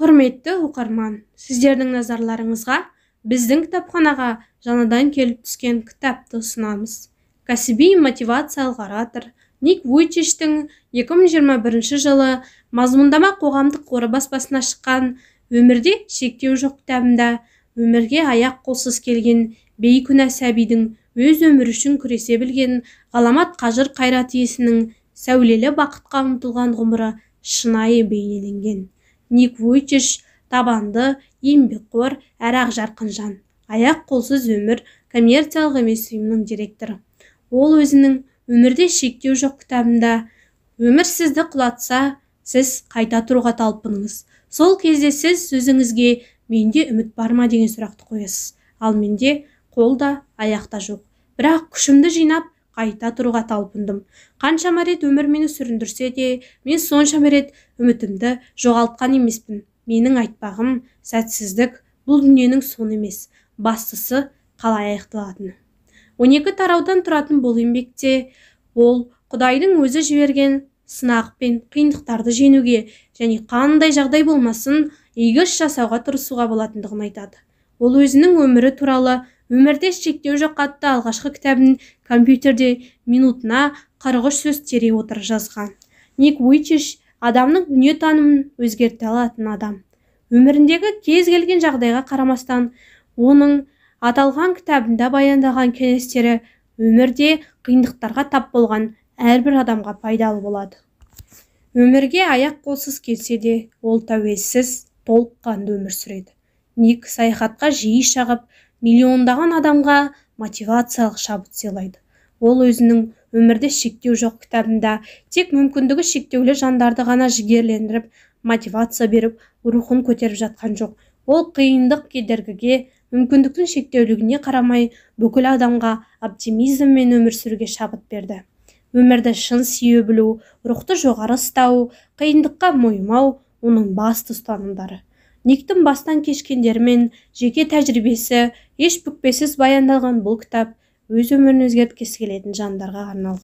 құрметті оқырман сіздердің назарларыңызға біздің кітапханаға жаңадан келіп түскен кітапты ұсынамыз. Кәсіби мотивациялық оратор ник вуйчичтің 2021 жылы мазмұндама қоғамдық қоры баспасына шыққан өмірде шектеу жоқ кітабында өмірге аяқ қолсыз келген бейкүнә сәбидің өз өмірі үшін күресе білген ғаламат қажыр қайрат иесінің сәулелі бақытқа ұмтылған ғұмыры шынайы бейнеленген ник вуйчич табанды еңбекқор әрі ақжарқын жан аяқ қолсыз өмір коммерциялық емес ұйымының директоры. Ол өзінің өмірде шектеу жоқ кітабында өмір сізді құлатса сіз қайта тұруға талпыныңыз. Сол кезде сіз өзіңізге менде үміт бар ма? деген сұрақты қоясыз. Ал менде қол да аяқ та жоқ. Бірақ күшімді жинап қайта тұруға талпындым. Қаншама рет өмір мені сүріндірсе де мен соншама рет үмітімді жоғалтқан емеспін. Менің айтпағым сәтсіздік бұл дүниенің соңы емес бастысы қалай аяқталатыны. Он екі тараудан тұратын бұл еңбекте ол құдайдың өзі жіберген сынақ пен қиындықтарды жеңуге және қандай жағдай болмасын игі іс жасауға тырысуға болатындығын айтады. Ол өзінің өмірі туралы өмірде шектеу жоқ атты алғашқы кітабын компьютерде минутына қырық үш сөз тере отырып жазған. Ник уичич адамның дүниетанымын өзгерте алатын адам. Өміріндегі кез келген жағдайға қарамастан оның аталған кітабында баяндаған кеңестері өмірде қиындықтарға тап болған әрбір адамға пайдалы болады. Өмірге аяқ қолсыз келсе де ол тәуелсіз толыққанды өмір сүреді. Ник саяхатқа жиі шығып миллиондаған адамға мотивациялық шабыт сыйлайды. Ол өзінің өмірде шектеу жоқ кітабында тек мүмкіндігі шектеулі жандарды ғана жігерлендіріп мотивация беріп рухын көтеріп жатқан жоқ. Ол қиындық кедергіге мүмкіндіктің шектеулігіне қарамай бүкіл адамға оптимизммен өмір сүруге шабыт берді. Өмірді шын сүйе білу рухты жоғары ұстау қиындыққа мойымау оның басты ұстанымдары. Никтің бастан кешкендері мен жеке тәжірибесі еш бүкпесіз баяндалған бұл кітап өз өмірін өзгерткісі келетін жандарға арналған.